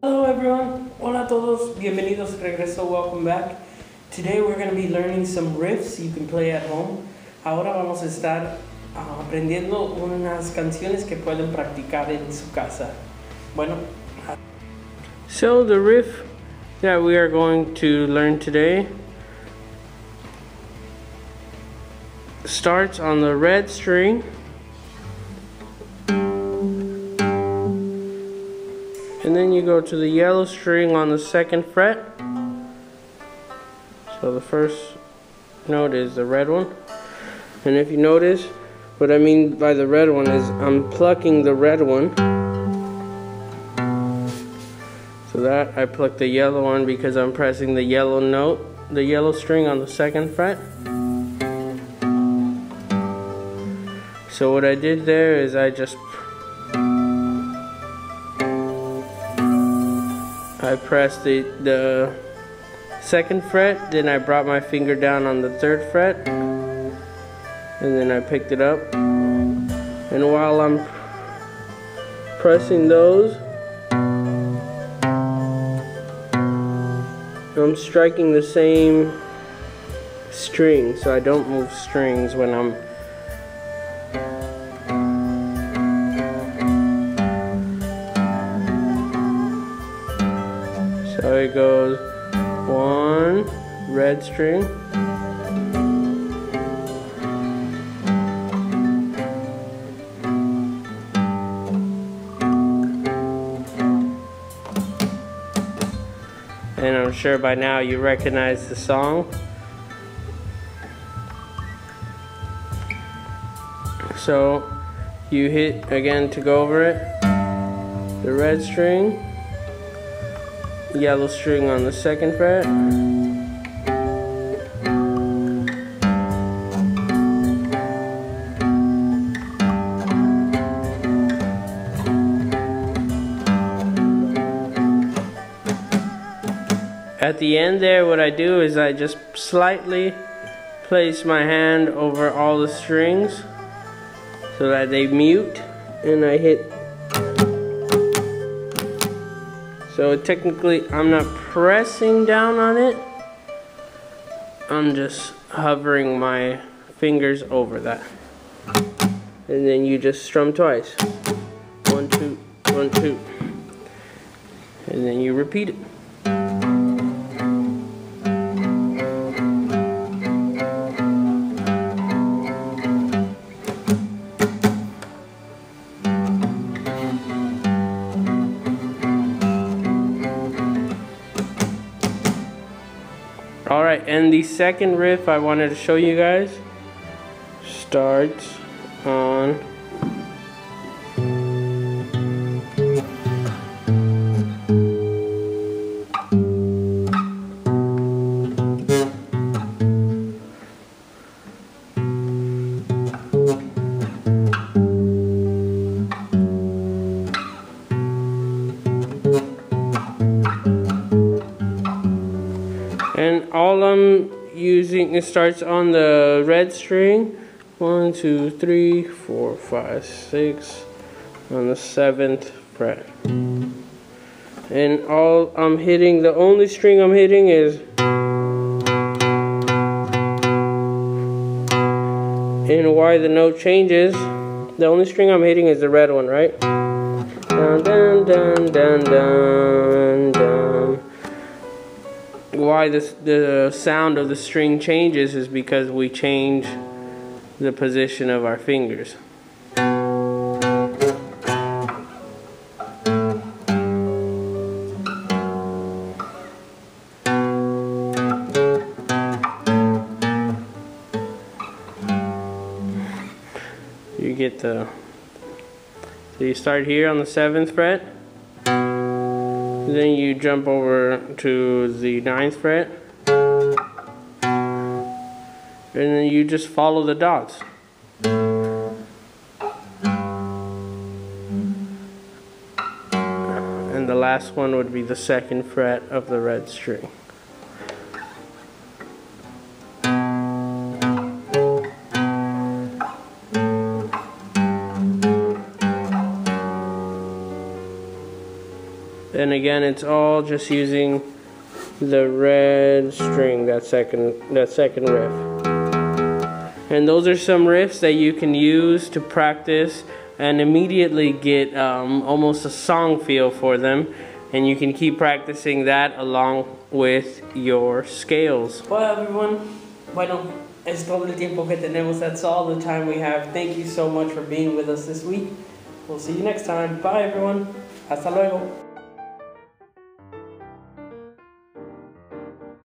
Hello everyone, hola a todos, bienvenidos regreso, welcome back. Today we're going to be learning some riffs you can play at home. Ahora vamos a estar uh, aprendiendo unas canciones que pueden practicar en su casa. Bueno, so the riff that we are going to learn today starts on the red string and then you go to the yellow string on the second fret. So the first note is the red one. And if you notice what I mean by the red one is I'm plucking the red one. So that I pluck the yellow one because I'm pressing the yellow note the yellow string on the second fret. So what I did there is I just I pressed the, the second fret, then I brought my finger down on the third fret, and then I picked it up. And while I'm pressing those, I'm striking the same string, so I don't move strings when I'm it goes. One red string, and I'm sure by now you recognize the song. So you hit again to go over it, the red string, yellow string on the second fret. At the end there, what I do is I just slightly place my hand over all the strings so that they mute and I hit So technically I'm not pressing down on it. I'm just hovering my fingers over that. And then you just strum twice. One, two, one, two. And then you repeat it. Alright, and the second riff I wanted to show you guys starts on all I'm using it starts on the red string. One two three four five six on the seventh fret. And all I'm hitting the only string I'm hitting is and why the note changes. The only string I'm hitting is the red one right? Dun dun dun dun dun dun why this, the sound of the string changes is because we change the position of our fingers. You get the, so you start here on the 7th fret, then you jump over to the ninth fret. And then you just follow the dots. And the last one would be the second fret of the red string And again, it's all just using the red string, that second, that second riff. And those are some riffs that you can use to practice and immediately get um, almost a song feel for them. And you can keep practicing that along with your scales. Well, everyone, bueno, es todo el tiempo que tenemos. That's all the time we have. Thank you so much for being with us this week. We'll see you next time. Bye, everyone. Hasta luego.